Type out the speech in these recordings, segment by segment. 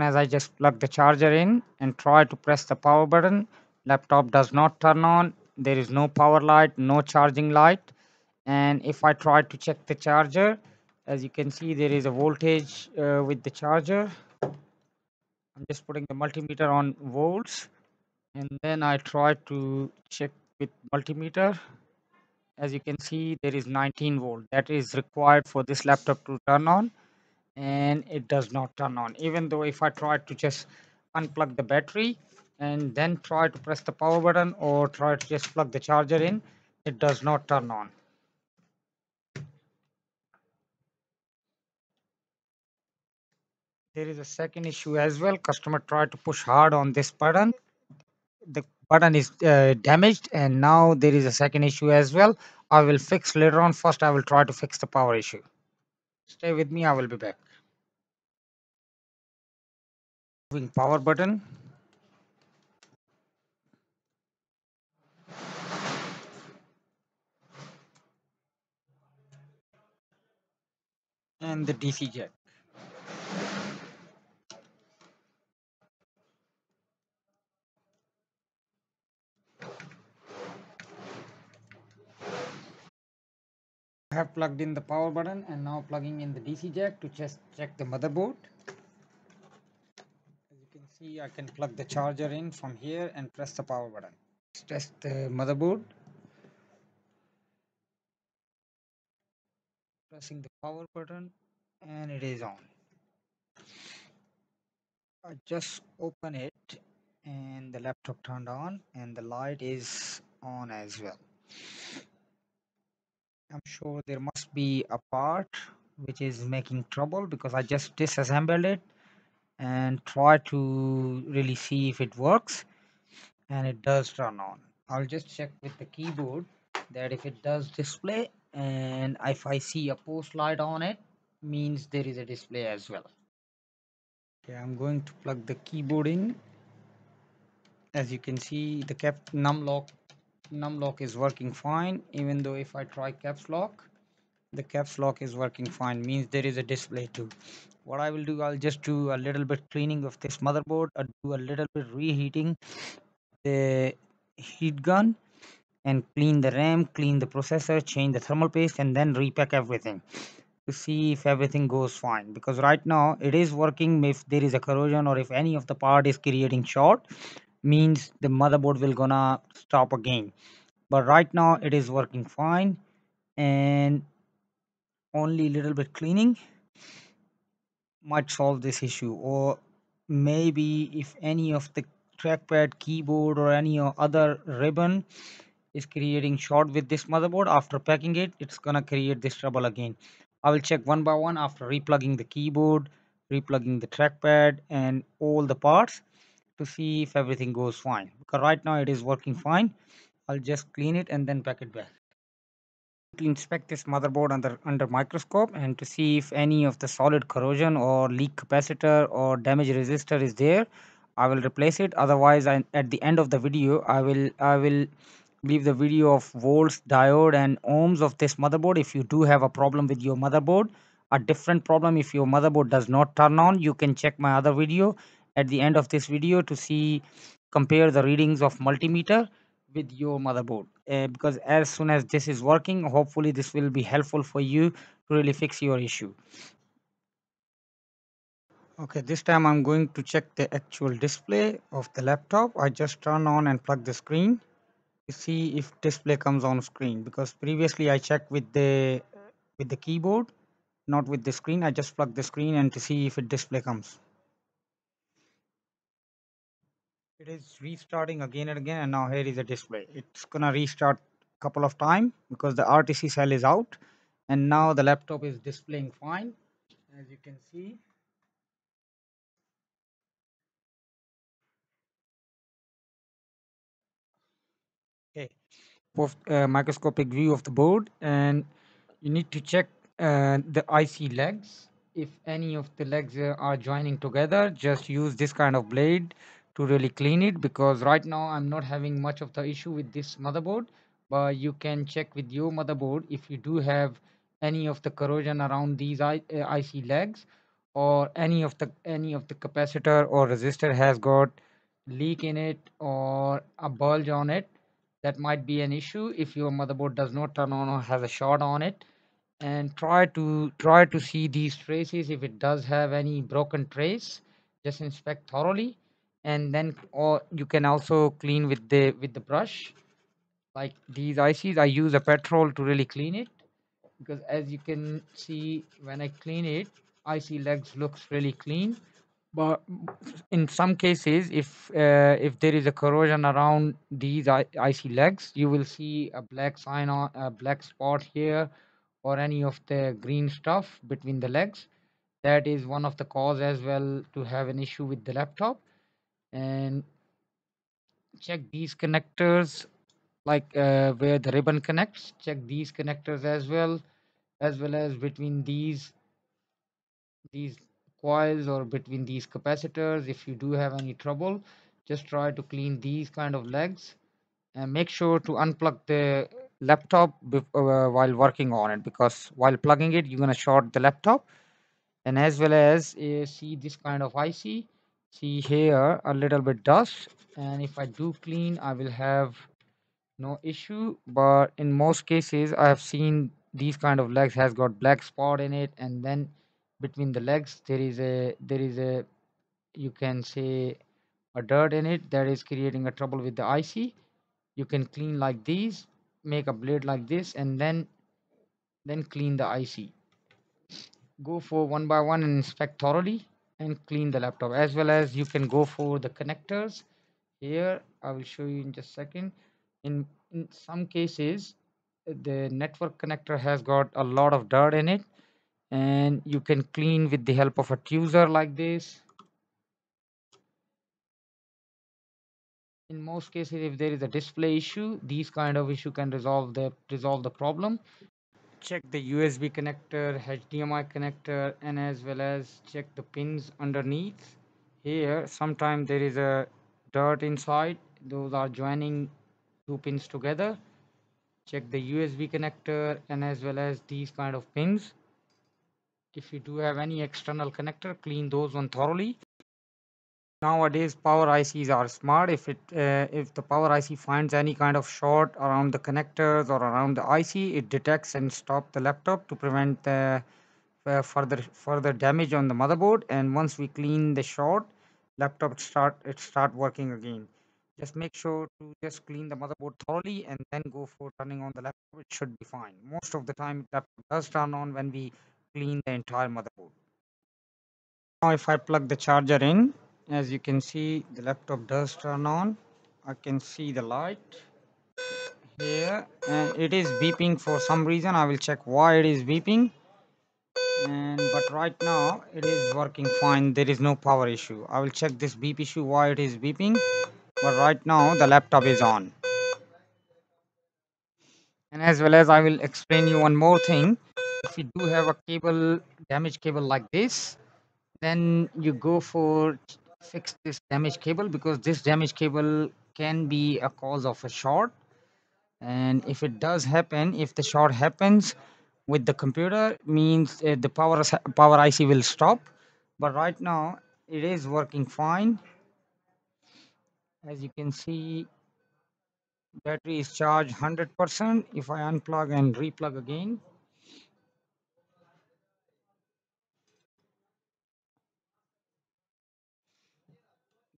As I just plug the charger in and try to press the power button, laptop does not turn on. There is no power light, no charging light. And if I try to check the charger, as you can see, there is a voltage uh, with the charger. I'm just putting the multimeter on volts and then I try to check with multimeter. As you can see, there is 19 volt that is required for this laptop to turn on and it does not turn on. Even though if I try to just unplug the battery and then try to press the power button or try to just plug the charger in it does not turn on. There is a second issue as well. Customer tried to push hard on this button. The button is uh, damaged and now there is a second issue as well. I will fix later on. First i will try to fix the power issue stay with me i will be back. Moving power button. And the dc jack plugged in the power button and now plugging in the DC jack to just check the motherboard. As you can see, I can plug the charger in from here and press the power button. Let's test the motherboard. Pressing the power button and it is on. I just open it and the laptop turned on and the light is on as well. I'm sure there must be a part which is making trouble because I just disassembled it and try to really see if it works and it does turn on. I'll just check with the keyboard that if it does display and if I see a post light on it means there is a display as well. Okay, I'm going to plug the keyboard in. As you can see the cap num lock num lock is working fine even though if I try caps lock the caps lock is working fine means there is a display too. What I will do I'll just do a little bit cleaning of this motherboard I'll do a little bit reheating the heat gun and clean the RAM clean the processor change the thermal paste and then repack everything to see if everything goes fine. Because right now it is working if there is a corrosion or if any of the part is creating short means the motherboard will gonna stop again. But right now it is working fine. And only a little bit cleaning might solve this issue. Or maybe if any of the trackpad keyboard or any other ribbon is creating short with this motherboard after packing it it's gonna create this trouble again. I will check one by one after replugging the keyboard replugging the trackpad and all the parts to see if everything goes fine. Because right now it is working fine. I'll just clean it and then pack it back. To inspect this motherboard under under microscope and to see if any of the solid corrosion or leak capacitor or damage resistor is there I will replace it. Otherwise I, at the end of the video I will I will leave the video of volts diode and ohms of this motherboard. If you do have a problem with your motherboard a different problem if your motherboard does not turn on you can check my other video at the end of this video to see compare the readings of multimeter with your motherboard. Uh, because as soon as this is working hopefully this will be helpful for you to really fix your issue. Okay this time i'm going to check the actual display of the laptop. I just turn on and plug the screen to see if display comes on screen. Because previously i checked with the with the keyboard not with the screen. I just plug the screen and to see if it display comes it is restarting again and again and now here is a display. It's gonna restart a couple of time because the RTC cell is out and now the laptop is displaying fine as you can see. Okay. Post, uh, microscopic view of the board and you need to check uh, the IC legs. If any of the legs uh, are joining together just use this kind of blade to really clean it because right now I'm not having much of the issue with this motherboard but you can check with your motherboard if you do have any of the corrosion around these IC uh, legs or any of the any of the capacitor or resistor has got leak in it or a bulge on it that might be an issue if your motherboard does not turn on or has a short on it. And try to try to see these traces if it does have any broken trace. Just inspect thoroughly and then or you can also clean with the with the brush. Like these ICs I use a petrol to really clean it because as you can see when I clean it IC legs looks really clean. But in some cases if uh, if there is a corrosion around these IC legs you will see a black sign on a black spot here or any of the green stuff between the legs. That is one of the cause as well to have an issue with the laptop and check these connectors like uh, where the ribbon connects. Check these connectors as well as well as between these these coils or between these capacitors. If you do have any trouble just try to clean these kind of legs and make sure to unplug the laptop uh, while working on it because while plugging it you're going to short the laptop. And as well as uh, see this kind of IC see here a little bit dust and if I do clean I will have no issue. But in most cases I have seen these kind of legs has got black spot in it and then between the legs there is a there is a you can say a dirt in it that is creating a trouble with the IC you can clean like these make a blade like this and then then clean the IC go for one by one and inspect thoroughly and clean the laptop as well as you can go for the connectors. Here I will show you in just a second. In, in some cases the network connector has got a lot of dirt in it and you can clean with the help of a tweezer like this. In most cases if there is a display issue these kind of issue can resolve the resolve the problem check the USB connector, HDMI connector, and as well as check the pins underneath. Here, sometimes there is a dirt inside. Those are joining two pins together. Check the USB connector and as well as these kind of pins. If you do have any external connector, clean those one thoroughly. Nowadays, power ICs are smart. If it uh, if the power IC finds any kind of short around the connectors or around the IC, it detects and stop the laptop to prevent the uh, further further damage on the motherboard. And once we clean the short, laptop start it start working again. Just make sure to just clean the motherboard thoroughly and then go for turning on the laptop. It should be fine. Most of the time, laptop does turn on when we clean the entire motherboard. Now if I plug the charger in, as you can see, the laptop does turn on. I can see the light here and it is beeping for some reason. I will check why it is beeping. And but right now it is working fine. There is no power issue. I will check this beep issue why it is beeping. But right now the laptop is on. And as well as I will explain you one more thing. If you do have a cable damaged cable like this, then you go for fix this damaged cable because this damaged cable can be a cause of a short. And if it does happen if the short happens with the computer means uh, the power power IC will stop. But right now it is working fine. As you can see battery is charged 100% if I unplug and replug again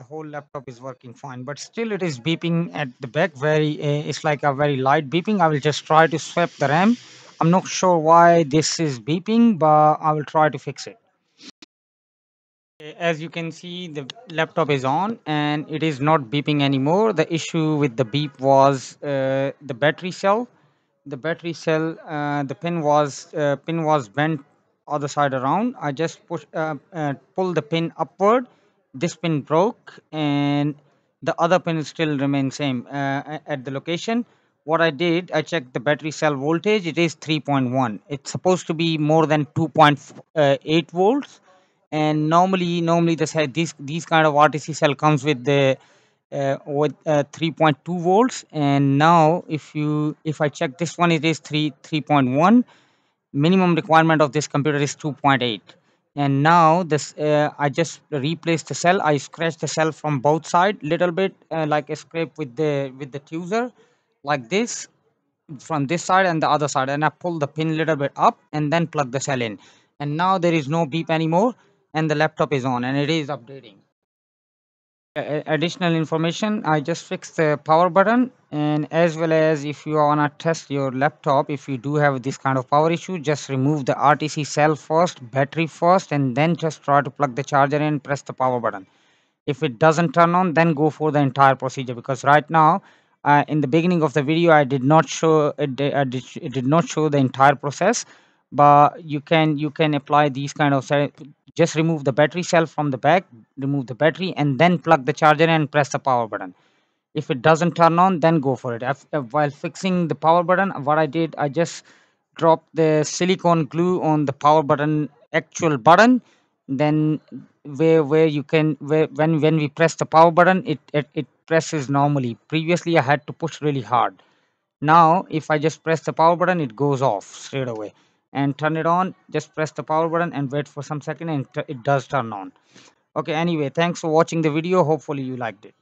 the whole laptop is working fine but still it is beeping at the back. Very uh, it's like a very light beeping. I will just try to swap the ram. I'm not sure why this is beeping but i will try to fix it. As you can see the laptop is on and it is not beeping anymore. The issue with the beep was uh, the battery cell. The battery cell uh, the pin was uh, pin was bent other side around. I just push pull the pin upward this pin broke and the other pin still remains same uh, at the location. What i did i checked the battery cell voltage. It is 3.1 it's supposed to be more than 2.8 volts. And normally normally the say these these kind of RTC cell comes with the uh, with uh, 3.2 volts. And now if you if I check this one it is 3 3.1 minimum requirement of this computer is 2.8 and now this uh, i just replaced the cell. I scratched the cell from both side little bit uh, like a scrape with the with the tweezer like this from this side and the other side. And i pull the pin little bit up and then plug the cell in. And now there is no beep anymore and the laptop is on and it is updating additional information. I just fixed the power button and as well as if you want to test your laptop if you do have this kind of power issue just remove the rtc cell first battery first and then just try to plug the charger in press the power button. If it doesn't turn on then go for the entire procedure because right now uh, in the beginning of the video i did not show it, it did not show the entire process but you can you can apply these kind of just remove the battery cell from the back remove the battery and then plug the charger and press the power button. If it doesn't turn on then go for it. If- if uh, while fixing the power button what i did i just dropped the silicone glue on the power button actual button. Then where where you can where when when we press the power button it it, it presses normally. Previously i had to push really hard. Now if i just press the power button it goes off straight away and turn it on. Just press the power button and wait for some second and it does turn on. Okay anyway thanks for watching the video. Hopefully you liked it